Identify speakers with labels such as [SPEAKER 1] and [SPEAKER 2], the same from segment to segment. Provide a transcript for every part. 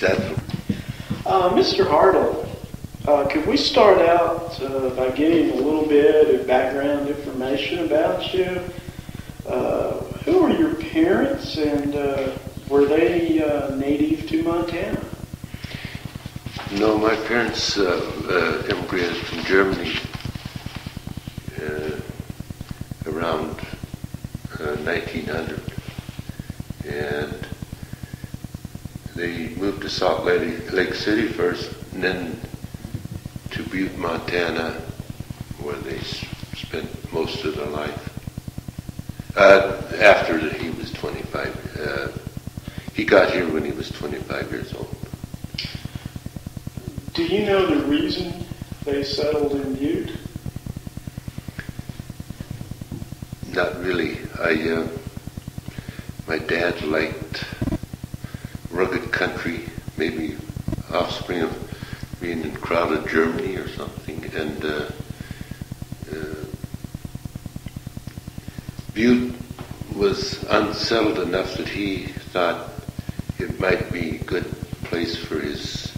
[SPEAKER 1] Uh, Mr. Hardle, uh, could we start out uh, by getting a little bit of background information about you? Uh, who were your parents and uh, were they uh, native to Montana?
[SPEAKER 2] no. My parents uh, uh, immigrated from Germany to Salt Lake, Lake City first, and then to Butte, Montana, where they s- spent most of their life. Uh, after he was 25, uh, he got here when he was 25 years old.
[SPEAKER 1] Do you know the reason they settled in Butte?
[SPEAKER 2] Not really. I, uh, my dad liked rugged country, maybe offspring of being in crowded Germany or something, and uh, uh, Butte was unsettled enough that he thought it might be a good place for his.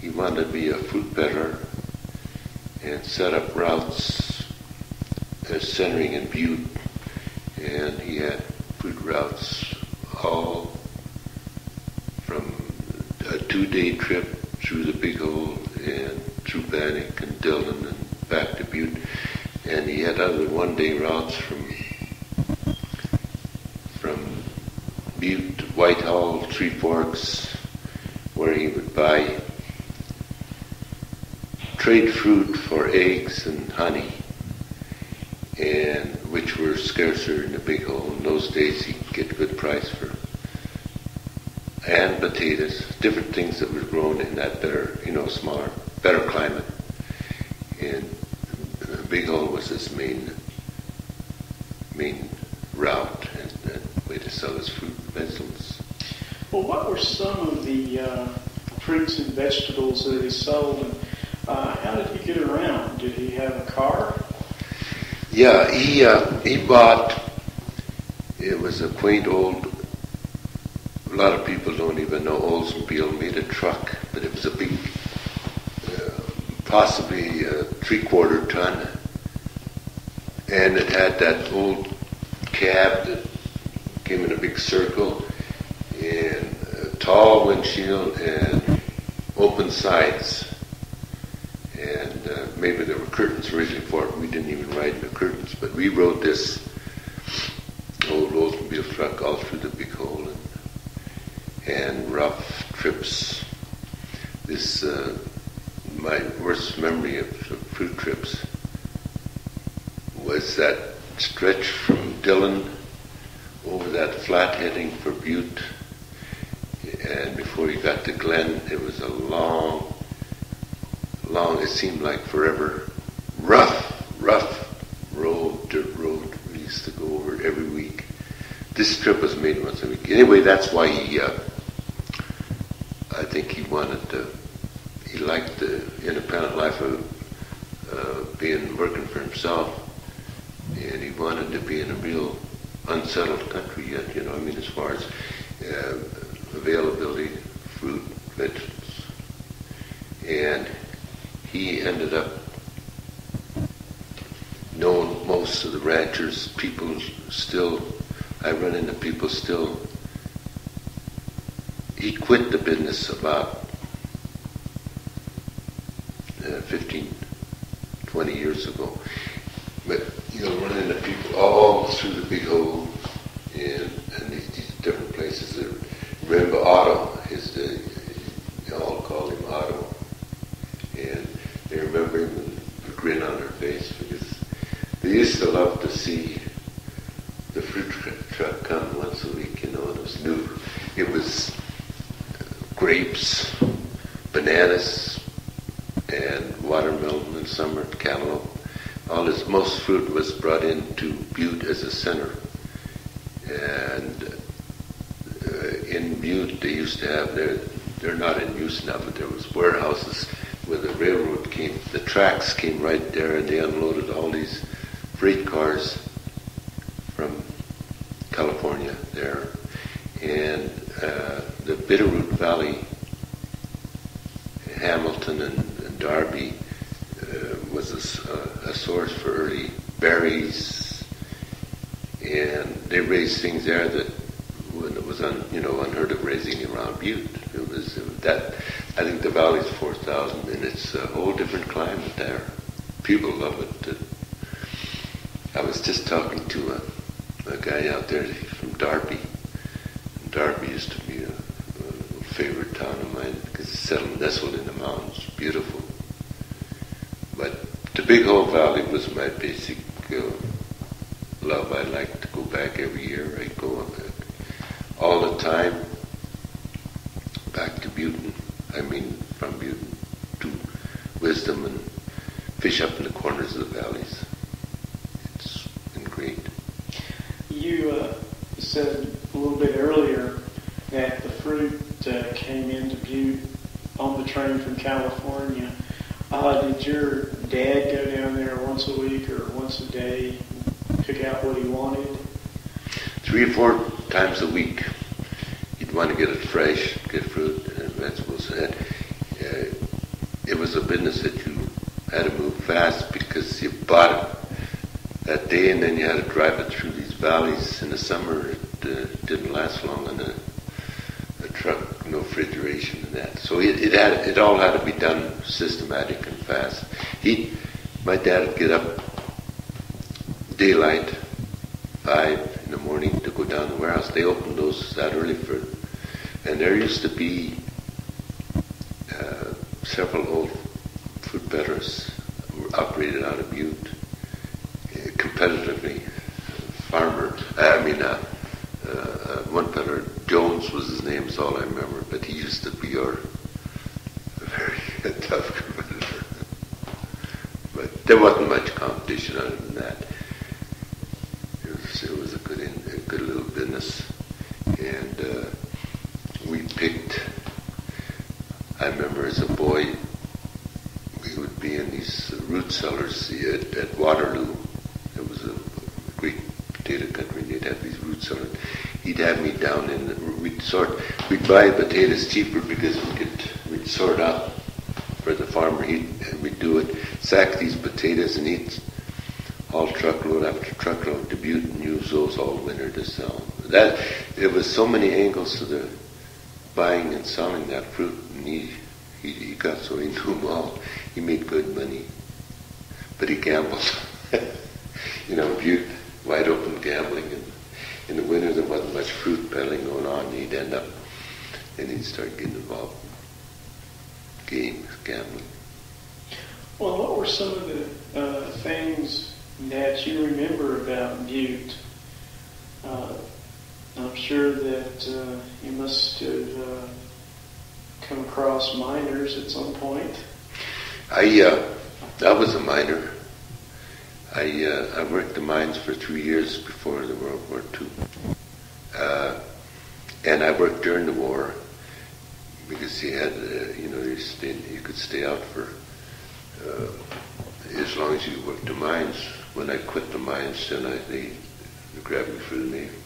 [SPEAKER 2] He wanted to be a fruit peddler and set up routes uh, centering in Butte, and he had fruit routes two-day trip through the Big Hole and through Bannock and Dillon and back to Butte, and he had other one-day routes from from Butte to Whitehall, Three Forks, where he would buy trade fruit for eggs and honey and which were scarcer in the big hole. In those days, he could get a good price for and potatoes, different things that were grown in that better, you know, smaller, better climate. And the big hole was his main main route and, and way to sell his fruit and vegetables.
[SPEAKER 1] Well, what were some of the uh, fruits and vegetables that he sold, and uh, how did he get around? Did he have a car?
[SPEAKER 2] Yeah, he uh, he bought. It was a quaint old. A lot of people don't even know Oldsmobile made a truck, but it was a big, uh, possibly a three-quarter ton, and it had that old cab that came in a big circle, and a tall windshield and open sides and uh, maybe there were curtains originally for it. We didn't even ride in the curtains, but we rode this old Oldsmobile truck all through the and, rough trips. This uh, my worst memory of, of fruit trips was that stretch from Dillon over that flat heading for Butte, and before you got to Glen, it was a long long, it seemed like forever, rough, rough road, dirt road. We used to go over every week. This trip was made once a week. Anyway, that's why he, uh, wanted to, he liked the independent life of uh, being, working for himself. And he wanted to be in a real unsettled country yet, you know, I mean, as far as uh, availability, fruit, vegetables. And he ended up knowing most of the ranchers. People still, I run into people still. He quit the business about uh, 15, 20 years ago. But you'll run into people all through the big hole and, and these, these different places. Remember Otto is the, they all call him Otto. And they remember him with a grin on their face because they used to love to see the fruit tr- truck come once a week, you know, and it was new. It was grapes, bananas, and watermelon in summer, cantaloupe. All this, most fruit was into Butte as a center. And uh, in Butte, they used to have, they're, they're not in use now, but there was warehouses where the railroad came, the tracks came right there and they unloaded all these freight cars from California there. And uh, the Bitterroot Valley Hamilton and, and Darby uh, was a, a, source for early berries, they raised things there that was un, you know unheard of raising around Butte. It was that I think the valley's four thousand, and it's a whole different climate there. People love it. I was just talking to a, a guy out there from Darby. Darby used to be a, a favorite town of mine because it's settled nestled in the mountains, beautiful. But the Big Hole Valley was my basic uh, love. I liked back every year. I go uh, all the time back to Butin. I mean, from Butin to Wisdom and fish up in the corners of the valleys. It's been great.
[SPEAKER 1] You uh, said a little bit earlier that the fruit uh, came into Butte on the train from California. Uh, did your dad go down there once a week or once a day, pick out what he wanted?
[SPEAKER 2] Three or four times a week. You'd want to get it fresh, get fruit and vegetables. And, uh, it was a business that you had to move fast because you bought it that day and then you had to drive it through these valleys in the summer. It uh, didn't last long on a, a, truck, no refrigeration and that. So it, it had it all had to be done systematic and fast. He, my dad would get up daylight, five down the warehouse. They opened those that early for, and there used to be uh, several old fruit peddlers operated out of Butte uh, competitively. Farmer, I mean, uh, uh, uh, one peddler, Jones was his name, is all I remember, but he used to be our very tough competitor. but there wasn't much competition other than that. Business, and uh, we picked. I remember as a boy we would be in these root cellars at, at Waterloo. It was a great potato country. They'd have these root cellars. He'd have me down in. We'd sort. We'd buy potatoes cheaper because we could. We'd sort out for the farmer. He'd and we'd do it. Sack these potatoes and he'd haul truckload after truckload to Butte and use those all winter to sell. That there was so many angles to the buying and selling that fruit, and he he, he got so into them all. He made good money, but he gambled. you know, Butte, wide open gambling, and in the winter there wasn't much fruit peddling going on. And he'd end up, and he'd start getting involved in games, gambling.
[SPEAKER 1] Well, what were some of the uh, things that you remember about Butte? Uh, I'm sure that uh, you must have uh, come across miners at some point.
[SPEAKER 2] I uh, I was a miner. I uh, I worked the mines for three years before the World War II, uh, and I worked during the war because you had uh, you know you, you could stay out for as long as you worked the mines. When I quit the mines, then I, they, they grabbed me for the Navy.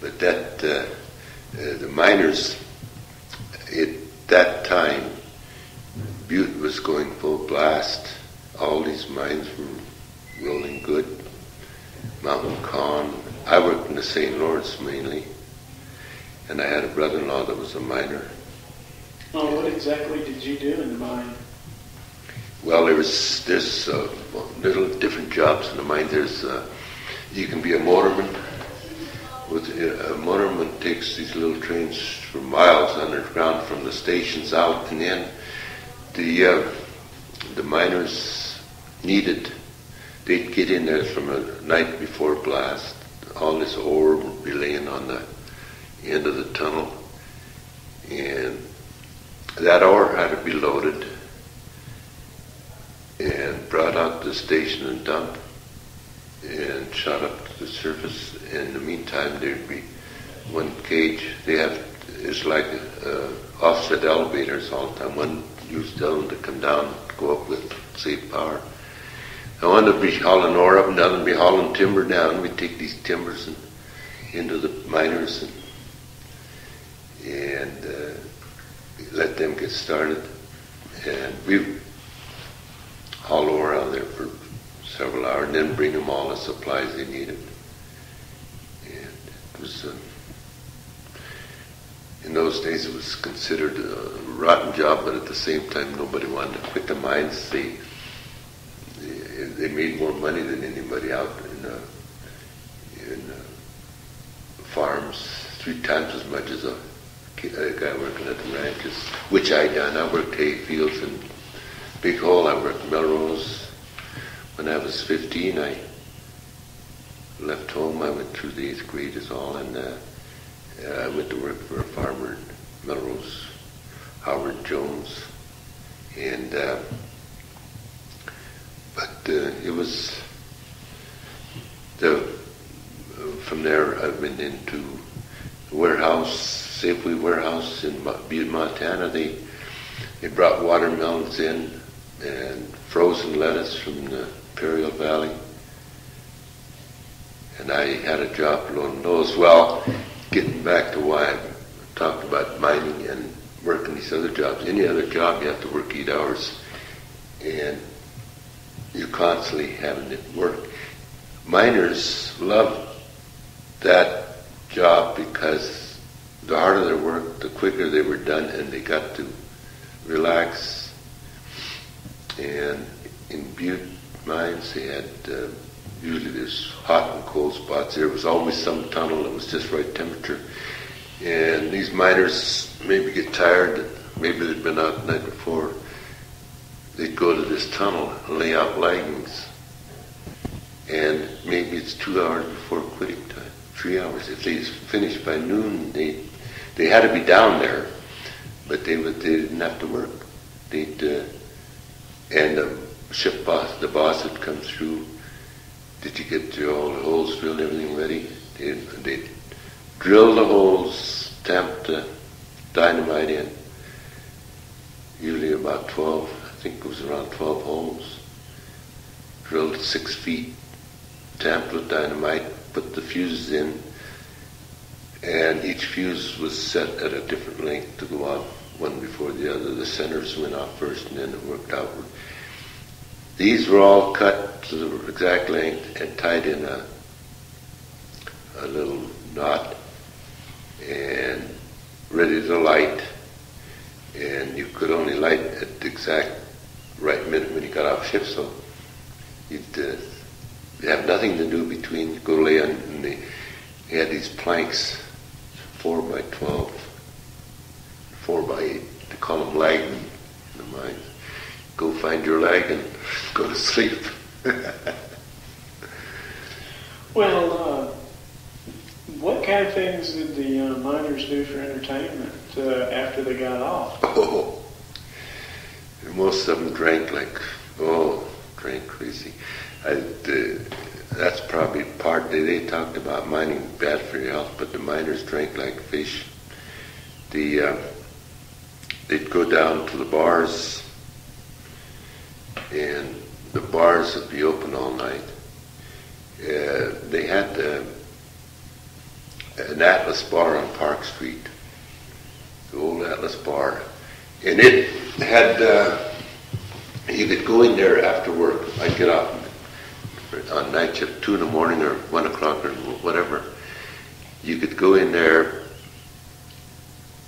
[SPEAKER 2] But that uh, uh, the miners, at that time, Butte was going full blast. All these mines were rolling good. Mountain Con. I worked in the St. Lawrence mainly, and I had a brother-in-law that was a miner.
[SPEAKER 1] Oh, what exactly did you do in the mine?
[SPEAKER 2] Well, there was there's uh, little different jobs in the mine. There's uh, you can be a motorman with uh, a motorman takes these little trains for miles underground from the stations out, and in. the uh, the miners needed. They'd get in there from a night before blast. All this ore would be laying on the end of the tunnel, and that ore had to be loaded brought out the station and dump and shot up to the surface. In the meantime, there'd be one cage. They have it's like uh, offset elevators all the time. One used down to come down, go up with save power. And one would be hauling ore up and down and be hauling timber down. We'd take these timbers and into the miners and, and uh, let them get started. and we haul ore out there for several hours, and then bring them all the supplies they needed. And it was, uh, in those days, it was considered a rotten job, but at the same time, nobody wanted to quit the mines. They they, they made more money than anybody out in uh, in uh, farms, three times as much as a, a guy working at the ranches, which I done. I worked hay fields and Big Hole. I worked Melrose. When I was 15, I left home. I went through the eighth grade as all, and uh, I went to work for a farmer in Melrose, Howard Jones, and uh, but uh, it was the from there I went into warehouse, Safeway warehouse in Butte, Montana. They they brought watermelons in and frozen lettuce from the Imperial Valley. And I had a job loading those. Well, getting back to why I talked about mining and working these other jobs. Any other job, you have to work eight hours, and you're constantly having to work. Miners love that job because the harder their work, the quicker they were done, and they got to relax. And in Butte mines, they had uh, usually there's hot and cold spots. There was always some tunnel that was just right temperature. And these miners maybe get tired. Maybe they'd been out the night before. They'd go to this tunnel and lay out leggings. And maybe it's two hours before quitting time, three hours. If they finished by noon, they they had to be down there, but they would they didn't have to work. They'd uh, and the shift boss, the boss had come through. Did you get all the holes drilled, everything ready? They'd, they'd drill the holes, tamp the dynamite in. Usually about 12, I think it was around 12 holes. Drilled six feet, tamped with dynamite, put the fuses in, and each fuse was set at a different length to go out one before the other. The centers went off first and then it worked outward. These were all cut to the exact length and tied in a, a little knot and ready to light. And you could only light at the exact right minute when you got off shift, so you'd uh, have nothing to do between. You go lay on, and they, had these planks, four by twelve, four by eight. They call them lagmen in the mines. Go find your leg and go to sleep.
[SPEAKER 1] well, uh, what kind of things did the uh, miners do for entertainment uh, after they got off?
[SPEAKER 2] Oh, most of them drank like oh, drank crazy. I, that's probably part. They, they talked about mining bad for your health, but the miners drank like fish. The uh, they'd go down to the bars and the bars would be open all night. Uh, they had uh, an Atlas bar on Park Street, the old Atlas bar, and it had. Uh, you could go in there after work. I'd get off on night shift, two in the morning or one o'clock or whatever. You could go in there,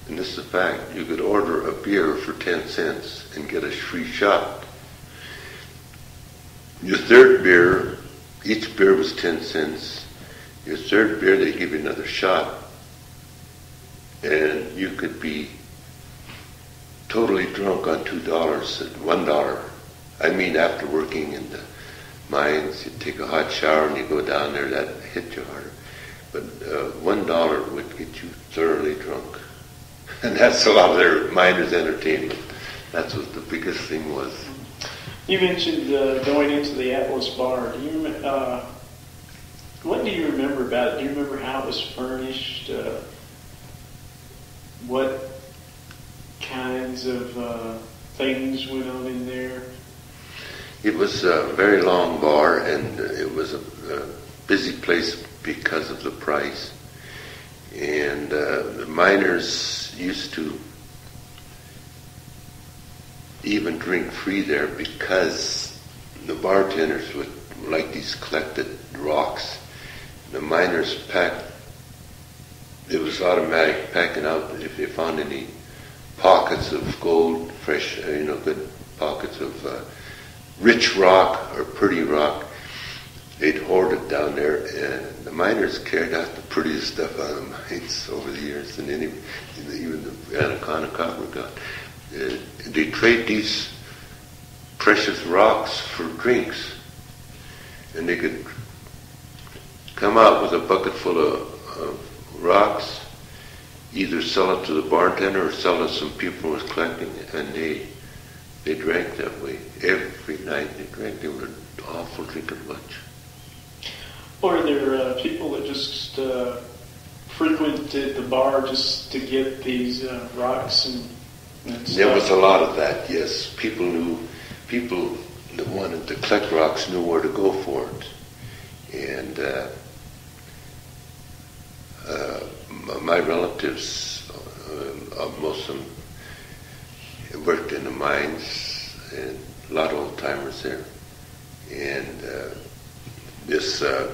[SPEAKER 2] and this is a fact. You could order a beer for ten cents and get a free shot your third beer, each beer was 10 cents. Your third beer, they give you another shot. And you could be totally drunk on $2 at $1. I mean, after working in the mines, you take a hot shower and you go down there, that hit you harder. But uh, $1 would get you thoroughly drunk. And that's a lot of their miners' entertainment. That's what the biggest thing was.
[SPEAKER 1] You mentioned uh, going into the Atlas Bar. Do you, uh, what do you remember about it? Do you remember how it was furnished? Uh, what kinds of uh, things went on in there?
[SPEAKER 2] It was a very long bar, and it was a, a busy place because of the price. And uh, the miners used to even drink free there because the bartenders would like these collected rocks. The miners packed, it was automatic packing out if they found any pockets of gold, fresh, uh, you know, good pockets of uh, rich rock or pretty rock. They'd hoard it down there, and the miners carried out the prettiest stuff out of the mines over the years, and any, even the Anaconda copper got. Uh, they trade these precious rocks for drinks, and they could come out with a bucket full of, of rocks, either sell it to the bartender or sell it to some people who was collecting it, and they they drank that way every night. They drank. They were an awful drinking bunch.
[SPEAKER 1] Or are there uh, people that just uh, frequented the bar just to get these uh, rocks and, and
[SPEAKER 2] There was a lot of that. Yes, people knew. People that wanted to collect rocks knew where to go for it, and uh, uh, my relatives, uh, most of them worked in the mines, and a lot of old timers there. And uh, this uh,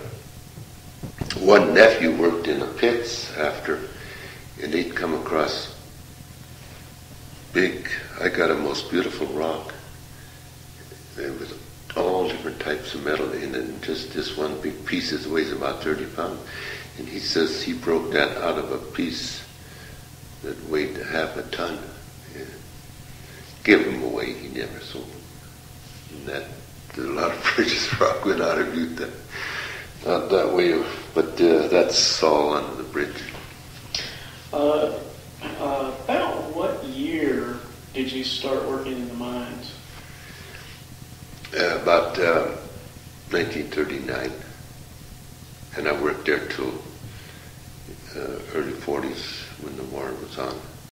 [SPEAKER 2] one nephew worked in the pits after, and he'd come across big. I got a most beautiful rock. It was all different types of metal in it, and just this one big piece that weighs about 30 pounds. And he says he broke that out of a piece that weighed half a ton. Give him away, he never sold them. And that, a lot of precious rock went out of Utah. Not that way, but uh, that's all under the bridge.
[SPEAKER 1] Uh, uh, about what year did you start working in the mines?
[SPEAKER 2] Uh, about uh, 1939, and I worked there till uh, early 40s when the war was on.